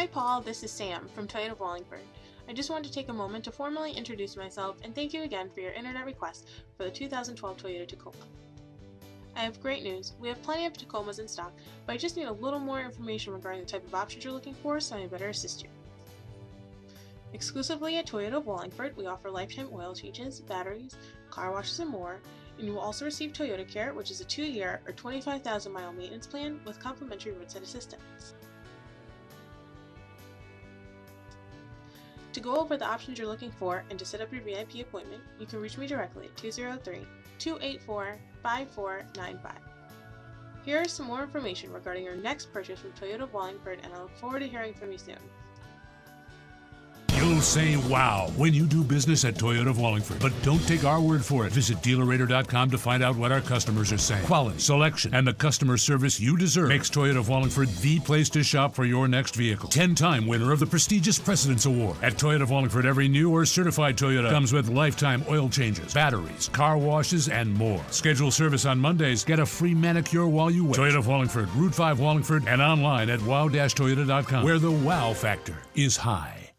Hi Paul, this is Sam from Toyota Wallingford. I just wanted to take a moment to formally introduce myself and thank you again for your internet request for the 2012 Toyota Tacoma. I have great news. We have plenty of Tacomas in stock, but I just need a little more information regarding the type of options you're looking for so I better assist you. Exclusively at Toyota Wallingford, we offer lifetime oil changes, batteries, car washes, and more, and you will also receive Toyota Care, which is a two-year or 25,000 mile maintenance plan with complimentary roadside assistance. To go over the options you're looking for and to set up your VIP appointment, you can reach me directly at 203 284 5495. Here is some more information regarding your next purchase from Toyota Wallingford, and I look forward to hearing from you soon. You'll say wow when you do business at Toyota of Wallingford. But don't take our word for it. Visit dealerrater.com to find out what our customers are saying. Quality, selection, and the customer service you deserve makes Toyota of Wallingford the place to shop for your next vehicle. 10 time winner of the prestigious President's Award. At Toyota of Wallingford, every new or certified Toyota comes with lifetime oil changes, batteries, car washes, and more. Schedule service on Mondays. Get a free manicure while you wait. Toyota of Wallingford, Route 5 Wallingford, and online at wow-toyota.com, where the wow factor is high.